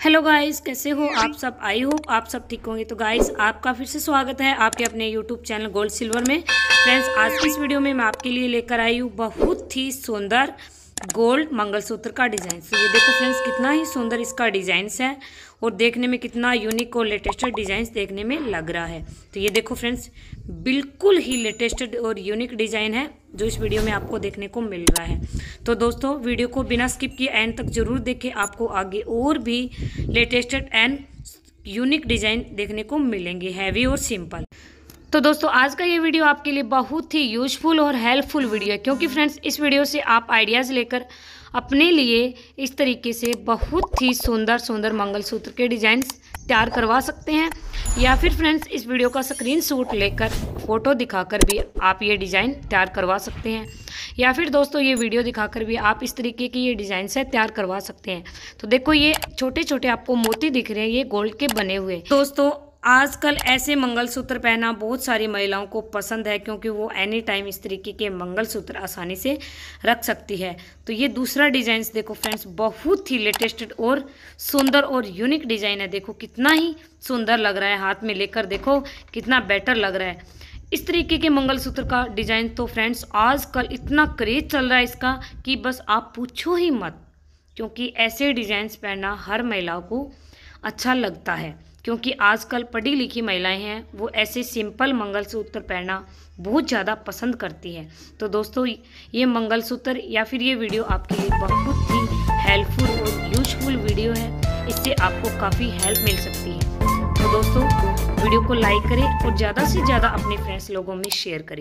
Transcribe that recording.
Hello guys, कैसे हो? आप सब आई हो आप सब ठीक होंगे। तो गाइस, आपका फिर से स्वागत है आपके अपने यूट्यूब चैनल गोल्ड सिल्वर में। फ्रेंड्स आज की इस वीडियो में मैं आपके लिए लेकर आई हूँ बहुत ही सुंदर गोल्ड मंगलसूत्र का डिज़ाइन। तो ये देखो फ्रेंड्स कितना ही सुंदर इसका डिज़ाइंस है और देखने में कितना यूनिक और लेटेस्ट डिज़ाइंस देखने में लग रहा है। तो ये देखो फ्रेंड्स बिल्कुल ही लेटेस्ट और यूनिक डिज़ाइन है जो इस वीडियो में आपको देखने को मिल रहा है। तो दोस्तों वीडियो को बिना स्किप किए एंड तक ज़रूर देखें, आपको आगे और भी लेटेस्ट एंड यूनिक डिज़ाइन देखने को मिलेंगे हैवी और सिंपल तो दोस्तों, आज का ये वीडियो आपके लिए बहुत ही यूजफुल और हेल्पफुल वीडियो है, क्योंकि फ्रेंड्स इस वीडियो से आप आइडियाज़ लेकर अपने लिए इस तरीके से बहुत ही सुंदर सुंदर मंगलसूत्र के डिज़ाइंस तैयार करवा सकते हैं, या फिर फ्रेंड्स इस वीडियो का स्क्रीन शूट लेकर फ़ोटो दिखाकर भी आप ये डिज़ाइन तैयार करवा सकते हैं, या फिर दोस्तों, ये वीडियो दिखाकर भी आप इस तरीके की ये डिज़ाइन से तैयार करवा सकते हैं। तो देखो, ये छोटे छोटे आपको मोती दिख रहे हैं, ये गोल्ड के बने हुए। दोस्तों आजकल ऐसे मंगलसूत्र पहना बहुत सारी महिलाओं को पसंद है क्योंकि वो एनी टाइम इस तरीके के मंगलसूत्र आसानी से रख सकती है। तो ये दूसरा डिज़ाइन देखो फ्रेंड्स बहुत ही लेटेस्ट और सुंदर और यूनिक डिज़ाइन है। देखो कितना ही सुंदर लग रहा है, हाथ में लेकर देखो कितना बेटर लग रहा है। इस तरीके के मंगलसूत्र का डिज़ाइन तो फ्रेंड्स आजकल इतना क्रेज चल रहा है इसका कि बस आप पूछो ही मत, क्योंकि ऐसे डिज़ाइंस पहनना हर महिलाओं को अच्छा लगता है। क्योंकि आजकल पढ़ी लिखी महिलाएँ हैं, वो ऐसे सिंपल मंगलसूत्र पहनना बहुत ज़्यादा पसंद करती है। तो दोस्तों, ये मंगलसूत्र या फिर ये वीडियो आपके लिए बहुत ही हेल्पफुल और यूजफुल वीडियो है। इससे आपको काफ़ी हेल्प मिल सकती है। तो दोस्तों, वीडियो को लाइक करें और ज़्यादा से ज़्यादा अपने फ्रेंड्स लोगों में शेयर करें।